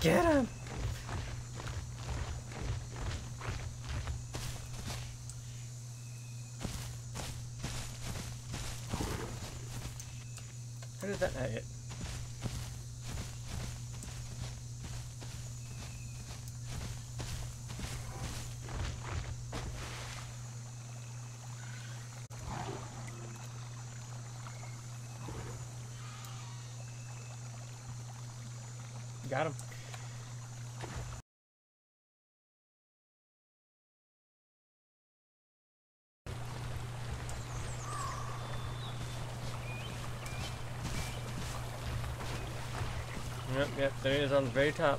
Get him! How did that hit? Got him. Yep, there he is on the very top.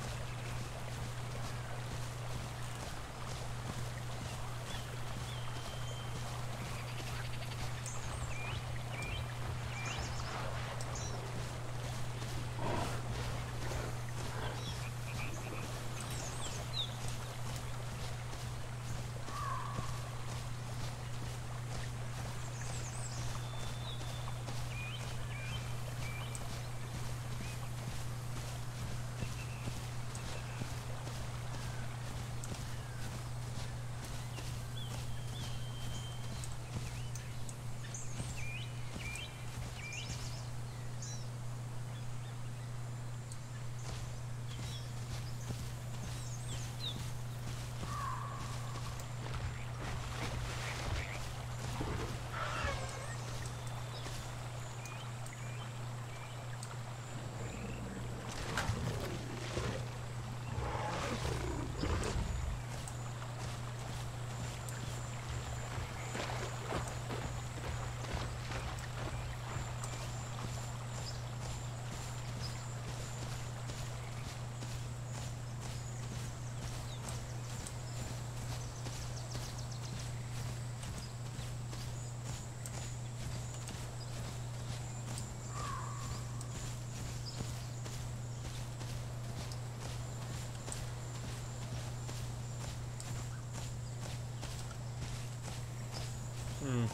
Hmm.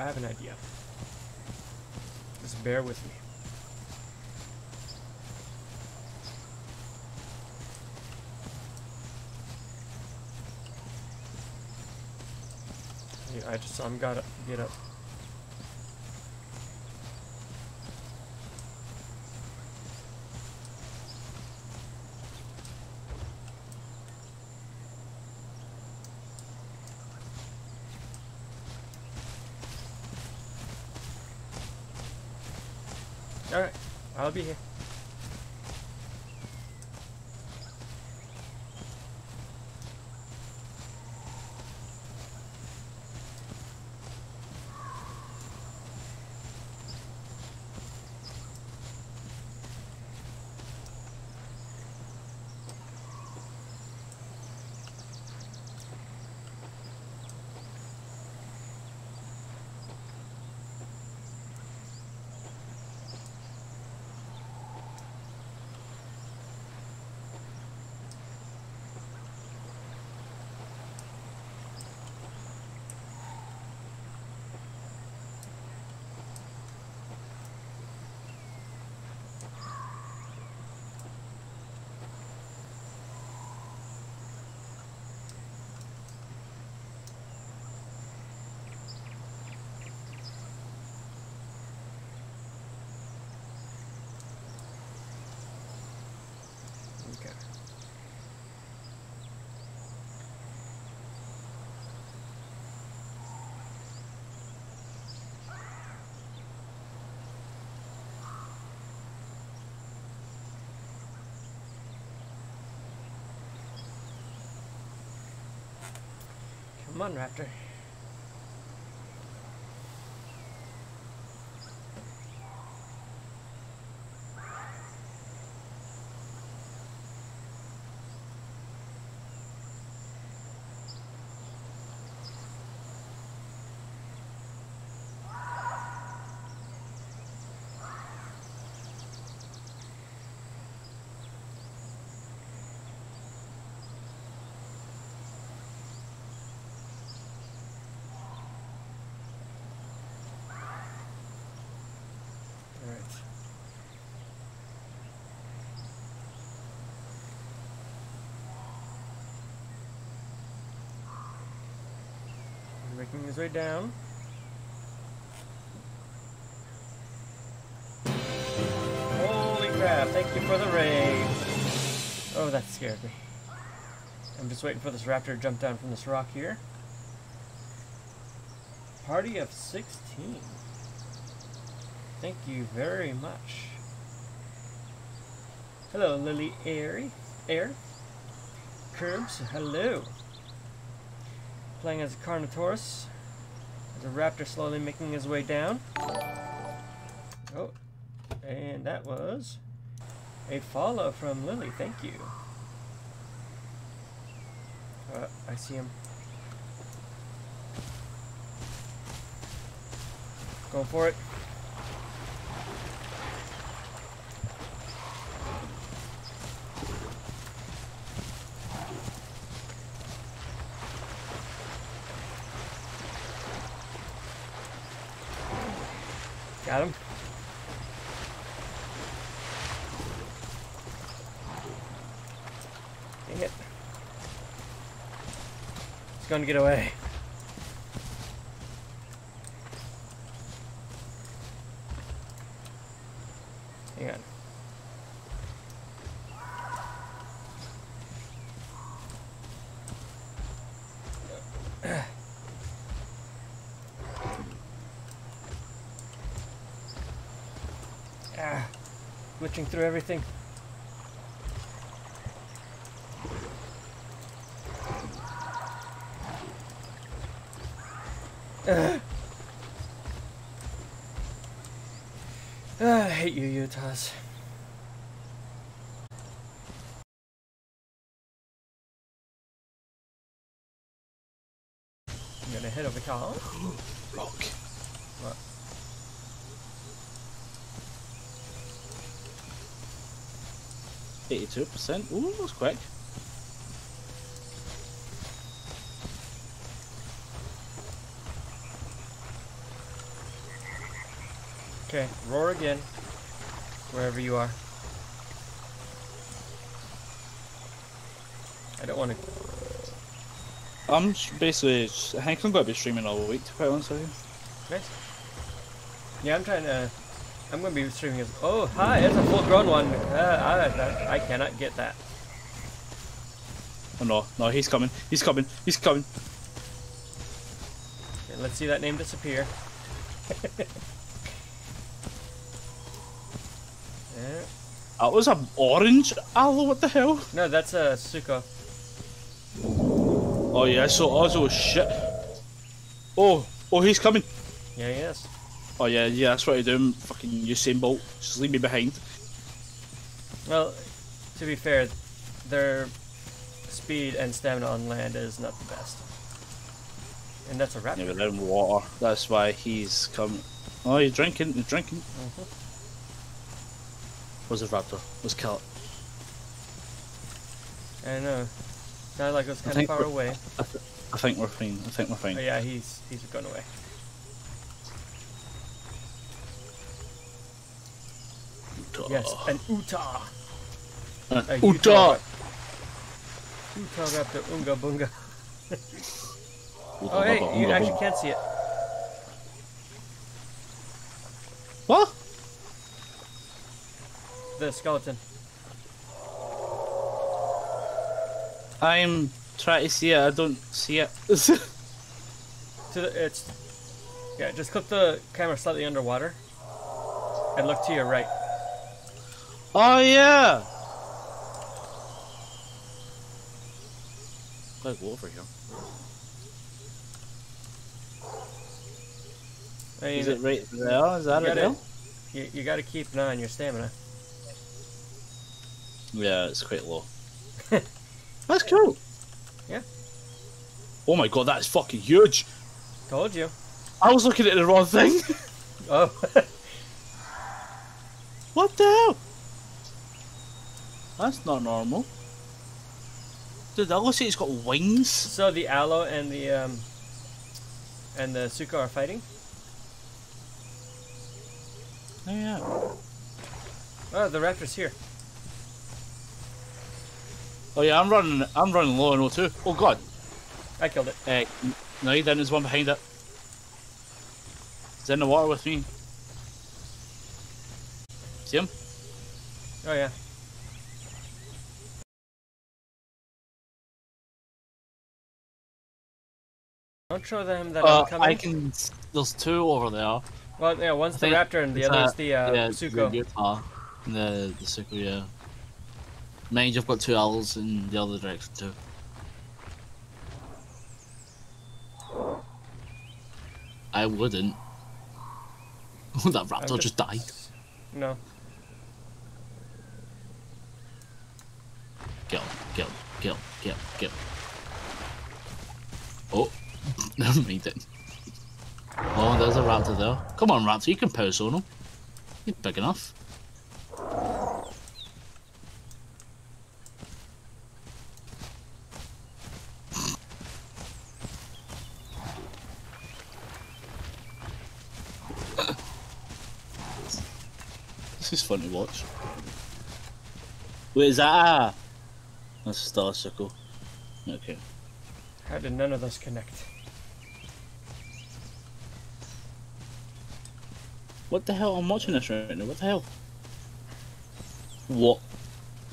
I have an idea. Just bear with me. I just I'm gotta get up. Alright, I'll be here. Okay. Come on, Raptor. Making his way down. Holy crap, thank you for the raid. Oh, that scared me. I'm just waiting for this raptor to jump down from this rock here. Party of 16. Thank you very much. Hello, Lily Airy. Air. Curbs, hello. Playing as a Carnotaurus. There's a raptor slowly making his way down. Oh, and that was a follow from Lily. Thank you. Uh, I see him. Going for it. Got him. Dang it. He's going to get away. Hang on. Ah, glitching through everything. Ugh. Ah, I hate you, Utahs. 82%. Ooh, that's quick. Okay, roar again. Wherever you are. I don't want to... I'm basically... I think I'm going to be streaming all week, to be honest with you. Nice. Yeah, I'm trying to I'm gonna be streaming as. Oh, hi! It's a full-grown one. Uh, I, I, I cannot get that. Oh no, no, he's coming. He's coming. He's coming. Okay, let's see that name disappear. yeah. That was an orange allo. What the hell? No, that's a uh, Sucho. Oh yeah, I so Ozzo shit. Oh, oh, he's coming. Yeah, yes. Oh yeah, yeah, that's what I do. Fucking Usain Bolt. Just leave me behind. Well, to be fair, their speed and stamina on land is not the best. And that's a Yeah, raptor. but they're in water. That's why he's coming. Oh, he's drinking. He's drinking. Mhm. Where's the raptor? Let's kill it. I know. Sounded like it was kind of far away. I, th- I think we're fine. I think we're fine. Oh yeah, he's he's gone away. Yes, an Utah. Uh, A Utah. Utah raptor, unga bunga. Oh hey, you actually can't see it. What? The skeleton. I'm trying to see it. I don't see it. To the, it's yeah. Just click the camera slightly underwater, and look to your right. Oh yeah. Gotta go over here. Mean, Is it right there? Is that you gotta, you, you gotta keep an eye on your stamina. Yeah, it's quite low. That's cool. Yeah. Oh my god, that's fucking huge. Told you. I was looking at the wrong thing. Oh. what the hell? That's not normal. Dude, looks like it's got wings. so the allo and the um and the sucho are fighting. Oh yeah. Oh, the raptor's here. Oh yeah, I'm running. I'm running low on O2. Oh god. I killed it. Uh, No, he didn't. There's one behind it. He's in the water with me. See him? Oh yeah. Don't show them that Uh, I'm coming. I can. There's two over there. Well, yeah, one's the raptor and the It's, other's uh, the uh, yeah, Sucho. The. The the Sucho, yeah. Mind you've got two owls in the other direction too. I wouldn't. that raptor just died. No. Kill, kill, kill, kill, kill. Oh, never mind. Oh, there's a raptor there. Come on, raptor, you can post on him. You're big enough. this is fun to watch. Is that. That's a star circle. Okay. How did none of those connect? What the hell? I'm watching this right now. What the hell? What?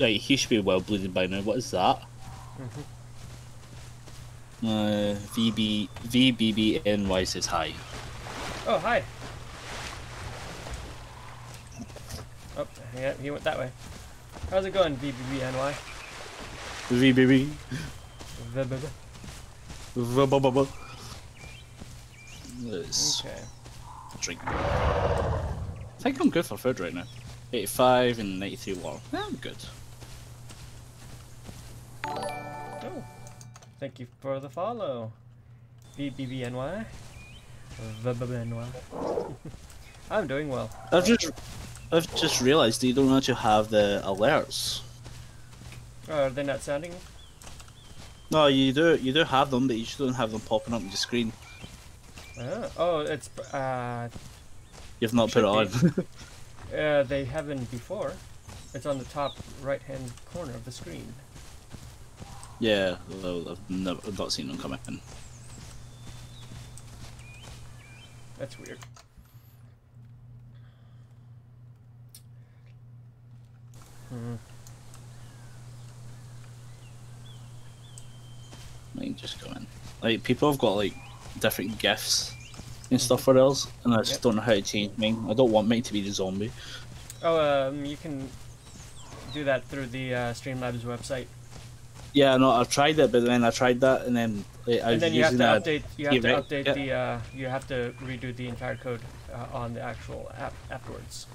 Right, he should be well bleeding by now. What is that? Uh, VB VBBNY says hi. Oh, hi. Oh, yeah, he went that way. How's it going, VBBNY? VBB. VBB. VBB. Let's Okay. Drink. I think I'm good for food right now. 85 and 93 water. Yeah, I'm good. Oh, thank you for the follow. VBBNY. VBBNY. I'm doing well. I've just I've just realised that you don't actually have the alerts. Oh, are they not sounding? No, you do you do have them, but you just don't have them popping up on your screen. Oh, oh it's uh, You've not put it on. uh, they haven't before. It's on the top right-hand corner of the screen. yeah, well, I've never I've not seen them come in. That's weird. Hmm. Like just go in. Like people have got like different gifts and stuff for theirs, and I just Yep. don't know how to change mine. I don't want mine to be the zombie. Oh, um, you can do that through the uh, Streamlabs website, Yeah, no, I've tried it, but then I tried that, and then like, I and then you have to update. You have to right, update yeah. the. Uh, you have to redo the entire code uh, on the actual app afterwards.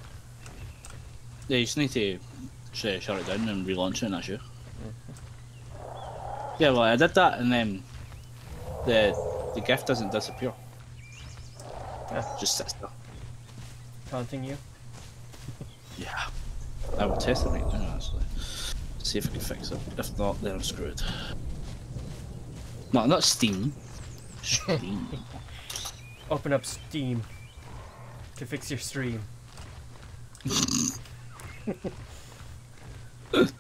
Yeah, you just need to sh- shut it down and relaunch it, and that's you. Yeah, well, I did that, and then the the gift doesn't disappear. Ah. Just sits there. Taunting you. Yeah. I will test it right now, actually. See if I can fix it. If not, then I'm screwed. No, not Steam. Steam. Open up Steam to fix your stream. right,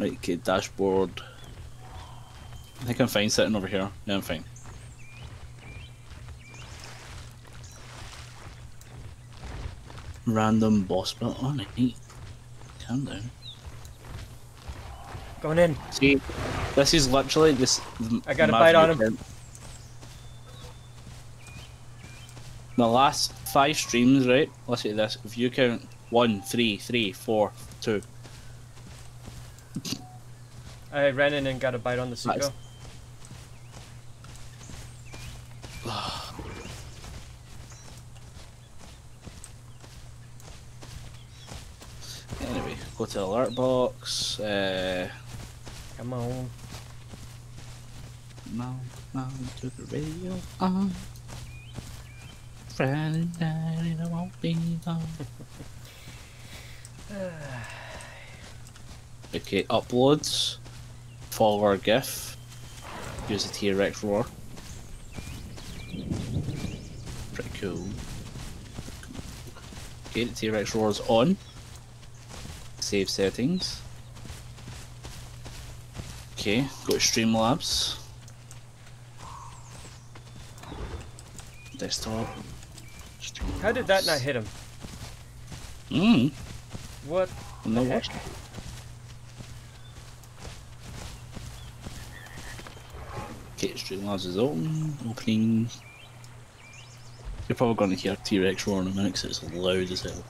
okay, dashboard. I think I'm fine sitting over here. Yeah, I'm fine. Random boss build. Oh, neat. Calm down. Going in. See, this is literally this. I got a bite on him. count. The last five streams, right? Let's see this. View count one, three, three, four, two. I ran in and got a bite on the Nice. Sucho. Anyway, go to alert box. Uh, Come on. now, now to the radio on. Friday night and I won't be gone. Okay, uploads. Follow our GIF. Use the T-Rex roar. Pretty cool. Okay, the T-Rex roar is on. Save settings. Okay, go to Streamlabs. desktop. How did that not hit him? Mmm. What? No watch. Okay, Streamlabs is open. Opening. You're probably going to hear T Rex roar in a minute 'cause it's loud as hell.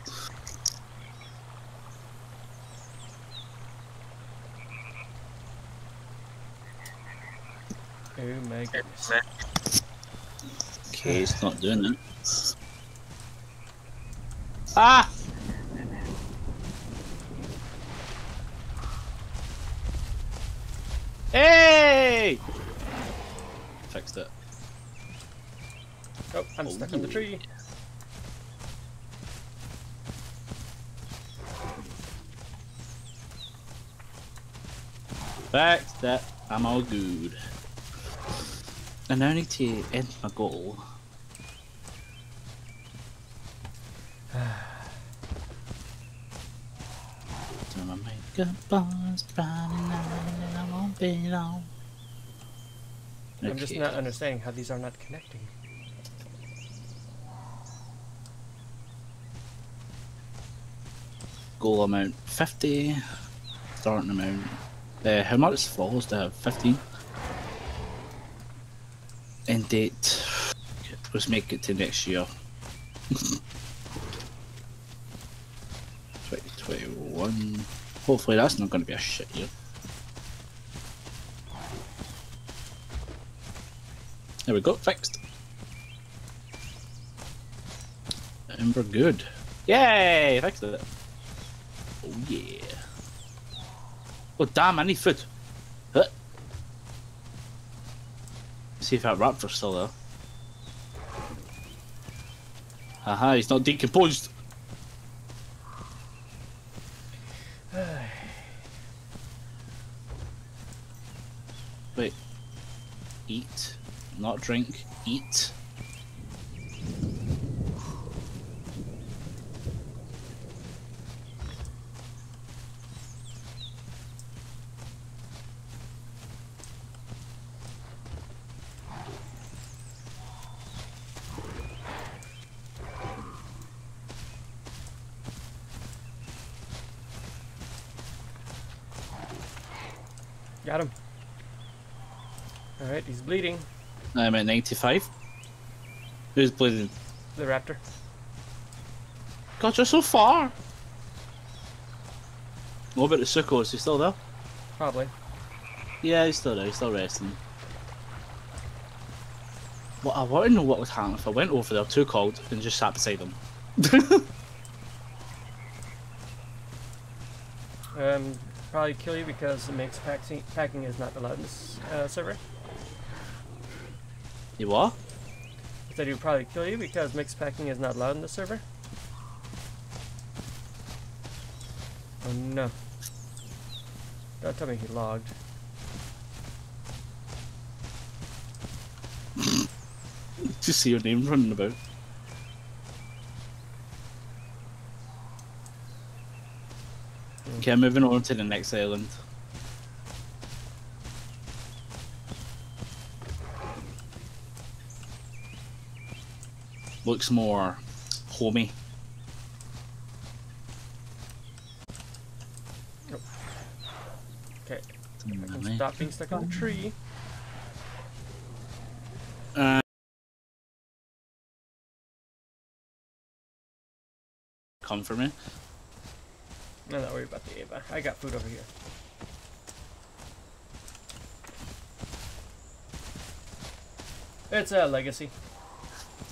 Oh my goodness. Okay, it's not doing it. Ah! Hey! Fixed it. Oh, I'm stuck in the Oh. tree. Fixed it. I'm all good. I now need to end my goal. Gonna make a buzz Friday night and I won't be long. I'm just not understanding how these are not connecting. Goal amount 50. Starting amount. Uh, how much follows to have? 15. End date. Let's make it to next year. 2021. Hopefully that's not going to be a shit year. There we go, fixed. And we're good. Yay! Fixed it. Oh yeah. Oh damn, I need food. See if that raptor's still there. Aha, he's not decomposed. Wait. Eat. Not drink. Eat. Got him. Alright, he's bleeding. I'm at 95. Who's bleeding? The raptor. God, you're so far! What about the Sucho? Is he still there? Probably. Yeah, he's still there. He's still resting. Well, I want to know what would happen if I went over there too cold and just sat beside him. Um, probably kill you because mixed packing, packing is not allowed in this uh, server. You what? I said he would probably kill you because mixed packing is not allowed in the server. Oh no. Don't tell me he logged. Just see your name running about. Okay, I'm moving on to the next island. Looks more homey. Okay, I can stop being stuck on the tree. Uh, come for me. I got food over here. It's a legacy.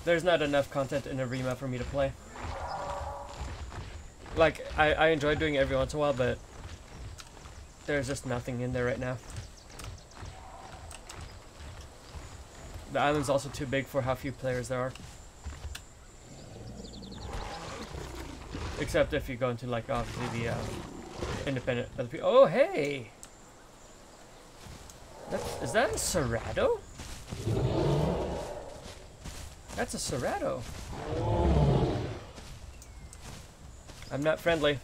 There's not enough content in Evrima for me to play. Like, I, I enjoy doing it every once in a while, but there's just nothing in there right now. The island's also too big for how few players there are. Except if you go into like obviously the um, independent other people. Oh hey, That's, is that a Cerato? That's a Cerato. I'm not friendly.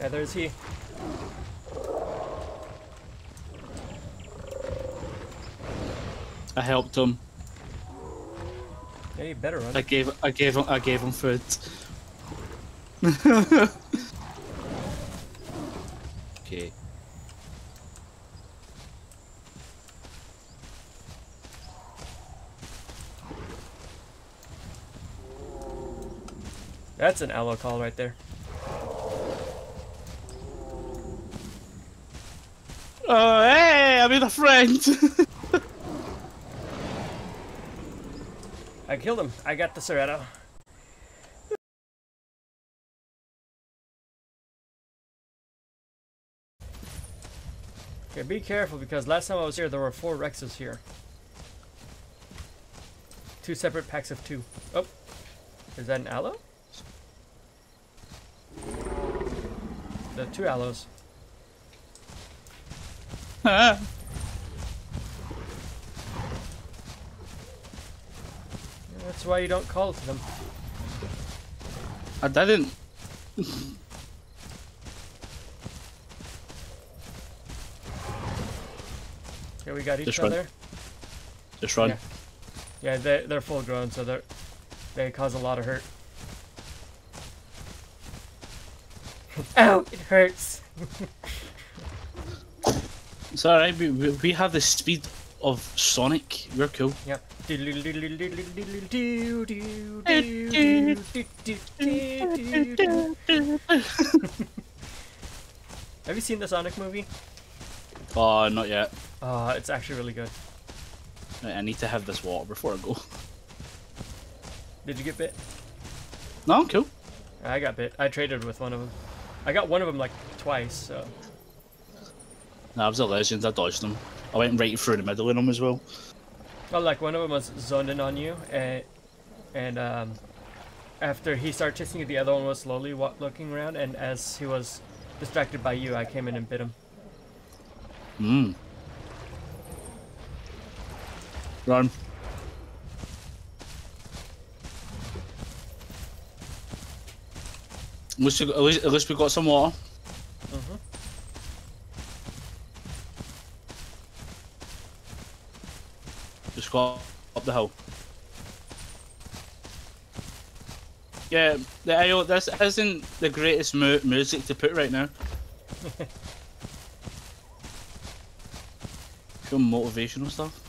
Neither is he. I helped him. Yeah, you better run. I gave I gave him I gave him food. Okay. That's an allo call right there. Oh hey, I made a friend. I killed him. I got the Cerato. Okay, be careful because last time I was here there were four Rexes here. Two separate packs of two. Oh, is that an allo? The two allos. That's why you don't call to them. I didn't. we got each Just run. other. Just run. Yeah. Yeah, they, they're full grown, so they're, they cause a lot of hurt. Ow, it hurts. It's alright, we, we, we have the speed of Sonic. We're cool. Yep. Have you seen the Sonic movie? Oh, not yet. Uh, it's actually really good. I need to have this water before I go. Did you get bit? No, I'm cool. I got bit. I traded with one of them. I got one of them like twice, so. No, I was a legend. I dodged them. I went right through the middle of them as well. Well, like one of them was zoned in on you, and and um, after he started chasing you, the other one was slowly looking around, and as he was distracted by you, I came in and bit him. Hmm. Run. At least, we got, at, least, at least we got some water. Mm-hmm. Just go up the hill. Yeah, the IO, this isn't the greatest mu music to put right now. Some motivational stuff.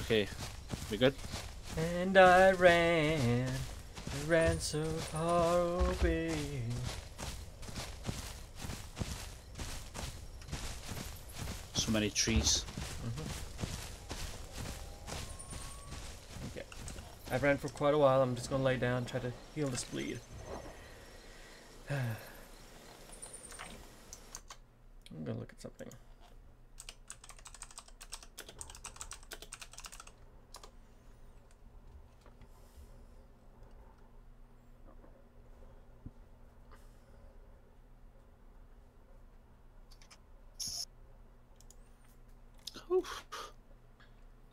Okay, we good? And I ran, I ran so far away. So many trees. Mm-hmm. Okay. I've ran for quite a while. I'm just gonna lay down, try to heal this bleed. I'm gonna look at something. Oof.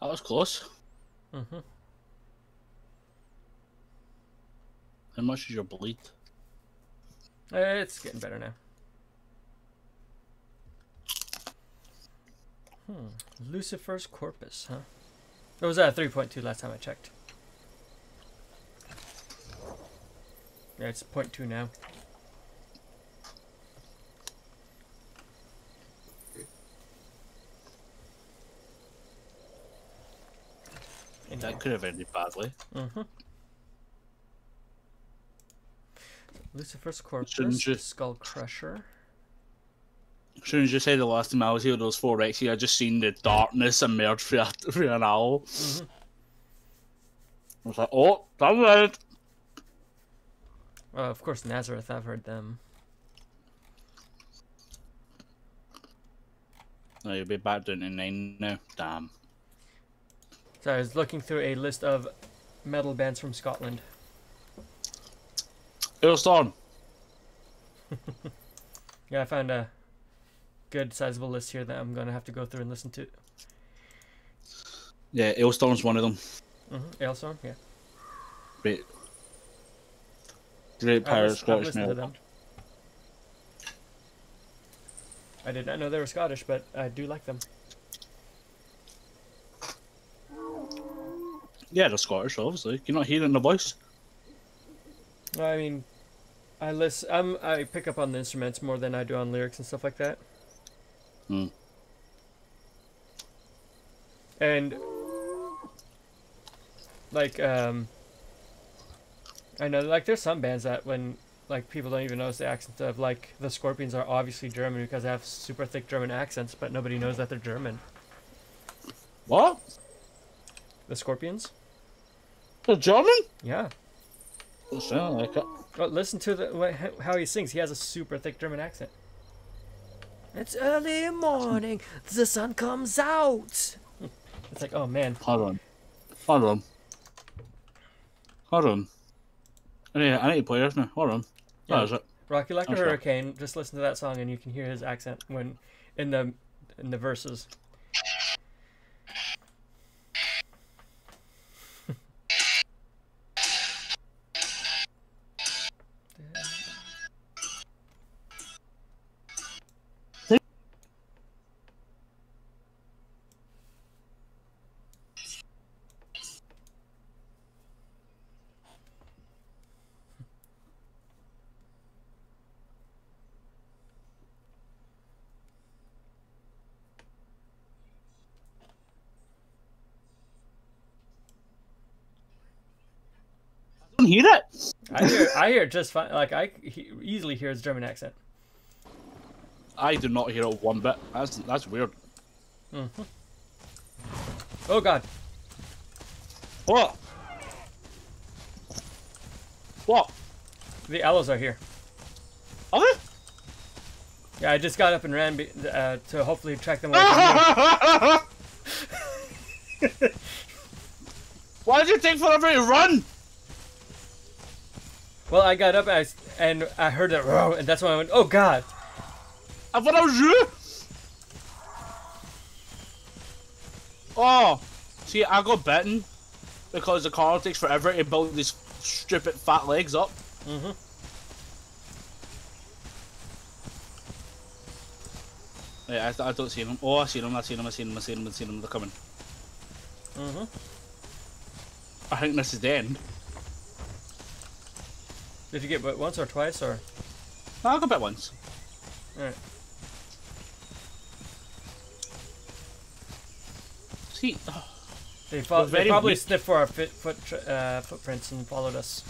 That was close. Mm-hmm. How much is your bleed? It's getting better now. Hmm. Lucifer's Corpus, huh? It was at 3.2 last time I checked. Yeah, it's 0.2 now. That could have ended badly. Mm-hmm. Lucifer's Corpus, Shouldn't you- Skull Crusher. As soon as you said the last time I was here, those four Rexy, I just seen the darkness emerge through, a, through an owl. Mhm. I was like, oh, that's right. Uh, of course, Nazareth, I've heard them. No, you'll be back down to nine now. Damn. So I was looking through a list of metal bands from Scotland. Alestorm. Yeah, I found a good sizable list here that I'm gonna have to go through and listen to. Yeah, Alestorm's one of them. Mm-hmm. Alestorm, yeah. Great. Great I've Scottish metal. them. I did not know they were Scottish, but I do like them. Yeah, they're Scottish, obviously. You're not hearing the voice. I mean, I listen. I'm, I pick up on the instruments more than I do on lyrics and stuff like that. Hmm. And like, um, I know like there's some bands that when like people don't even notice the accent of like the Scorpions are obviously German because they have super thick German accents, but nobody knows that they're German. What? The Scorpions? They're German? Yeah. Doesn't sound like it. Well, listen to the what, how he sings. He has a super thick German accent. It's early morning. The sun comes out. It's like, oh man. Hold on. Hold on. Hold on. I need, I need to play this now. Hold on. Yeah. Where is it? Rocky like a Oh, hurricane. Just listen to that song and you can hear his accent when in the in the verses. Hear it. I hear I hear it just fine. Like I he, easily hear his German accent. I do not hear it one bit. That's that's weird. Oh god. What? What? The allos are here. Are they? Yeah, I just got up and ran be, uh, to hopefully track them away from. Why did you take forever to run? Well, I got up and I, and I heard that, and that's when I went, oh god. I thought I was you. Oh, see, I got bitten because the car takes forever to build these stupid fat legs up. Mm-hmm. Yeah, I, I don't see them. Oh, I see them. I see them. I see them. I see them. I see them. They're coming. Mm-hmm. I think this is the end. Did you get what, once or twice or? No, I got bit once. Alright. See, oh, They, fo- they probably weak. sniffed for our fit, foot tr- uh, footprints and followed us.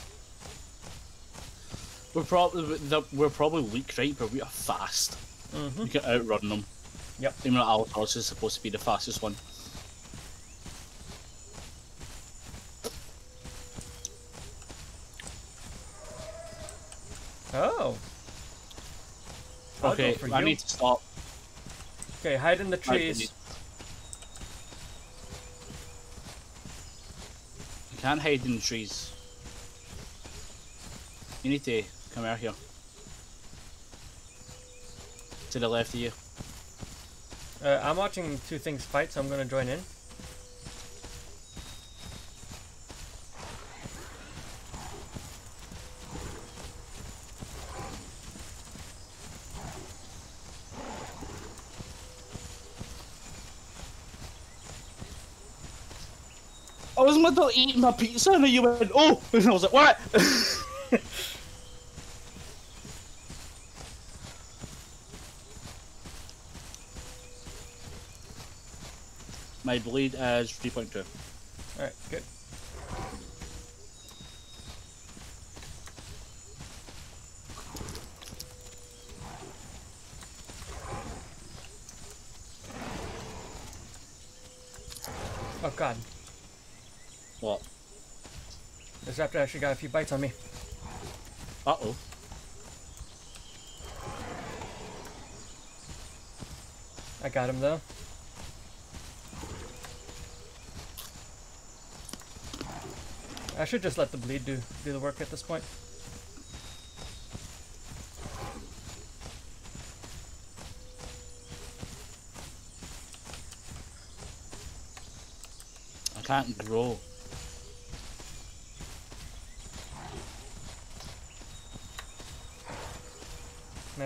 we're probably we're probably weak, right? But we are fast. Mm-hmm. We can outrun them. Yep. Even though Albatross is supposed to be the fastest one. Oh. I'll go okay, I you. need to stop. Okay, hide in the trees. You can't hide in the trees. You need to come out here. To the left of you. Uh, I'm watching two things fight, so I'm gonna join in. I was in the middle of eating my pizza and then you went, oh! And I was like, what? my bleed is 3.2. Alright, good. Oh god, What? This raptor actually got a few bites on me. Uh oh. I got him though. I should just let the bleed do do the work at this point. I can't grow.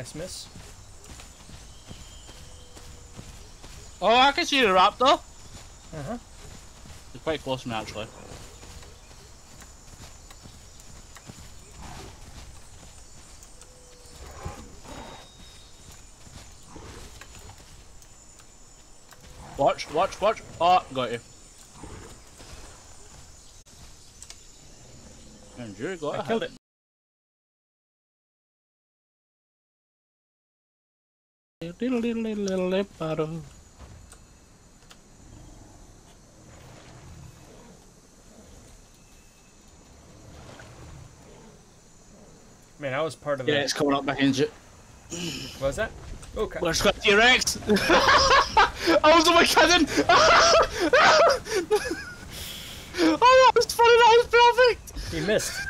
Nice miss. Oh, I can see the raptor. Uh-huh. They're quite close to me, actually. Watch, watch, watch. Oh, got you. And you got I a killed it. Man, I was part of Yeah, that. it's coming up you. What was that? Okay. Where's T-Rex? I was only kidding! oh, that was funny, that was perfect! He missed.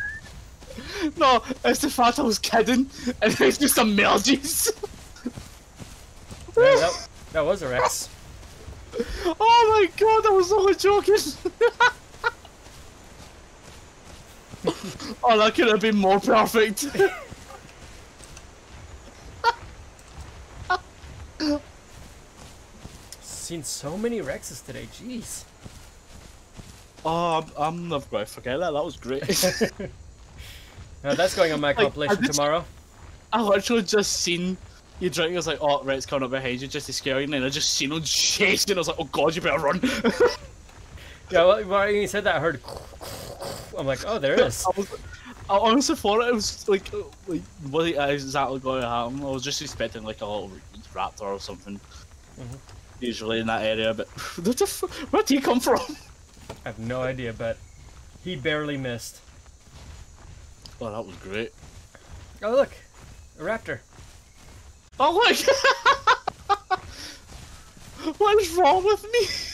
No, it's the fact I was kidding, and it just emerges. Yeah, that, that was a Rex. oh my god, that was only joking! oh, that could have been more perfect. Seen so many Rexes today. Jeez. oh, I'm, I'm never going to forget that, that was great. Now that's going on my I compilation just- tomorrow. I literally just seen you drink. I was like, oh, right, it's coming up behind you just to scare you. And then I just seen him chasing. I was like, oh god, you better run. Yeah, well, when you said that, I heard. I'm like, oh, there it is. I, was, I honestly thought it was like, like what exactly going to happen. I was just expecting like a little raptor or something. Mhm. Usually in that area, but what the f- where'd he come from? I have no idea, but he barely missed. Oh, that was great. Oh, look, a raptor. Oh, look! what is wrong with me?